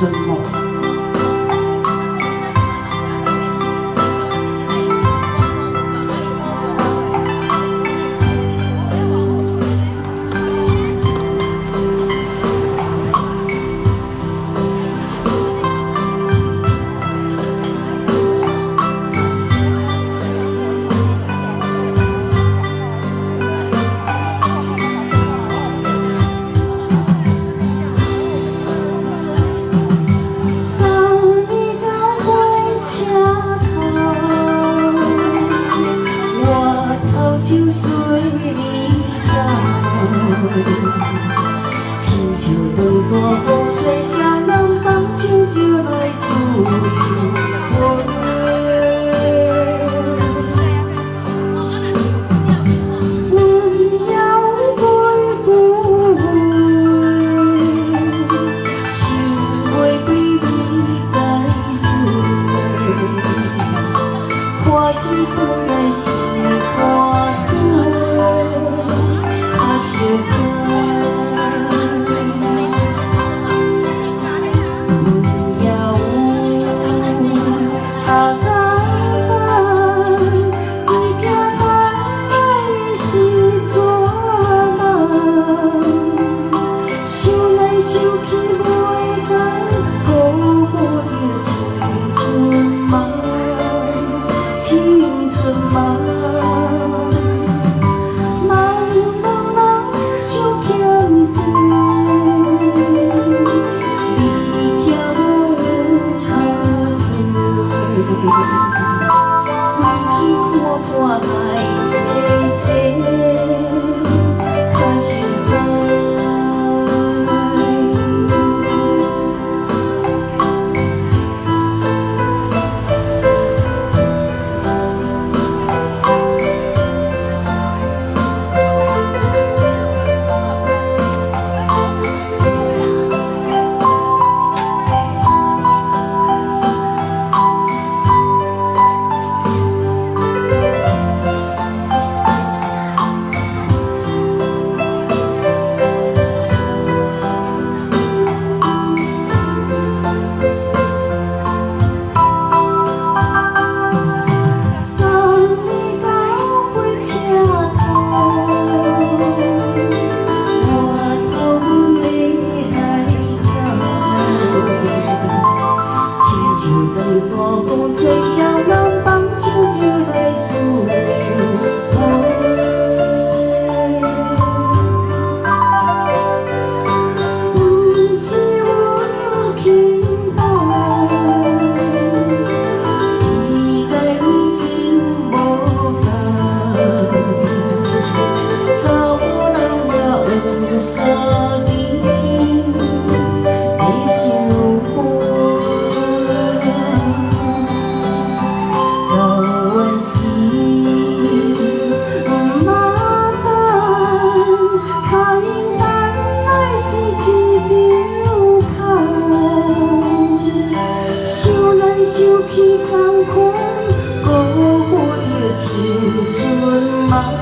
春梦。亲像当山风吹双 hoa mai. 吹响了 my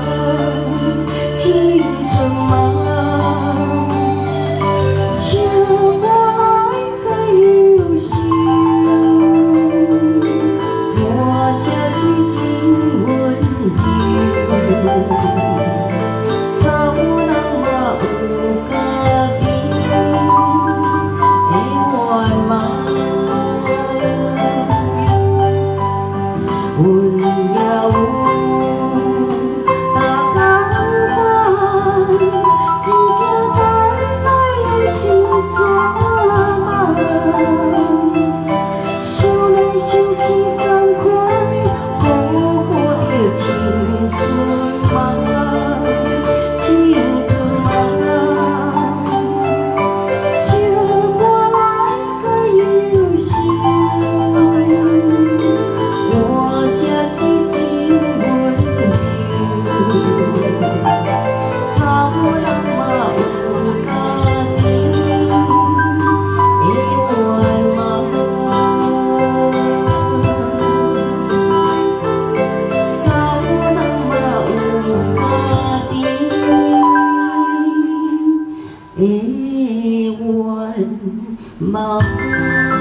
đế quân mong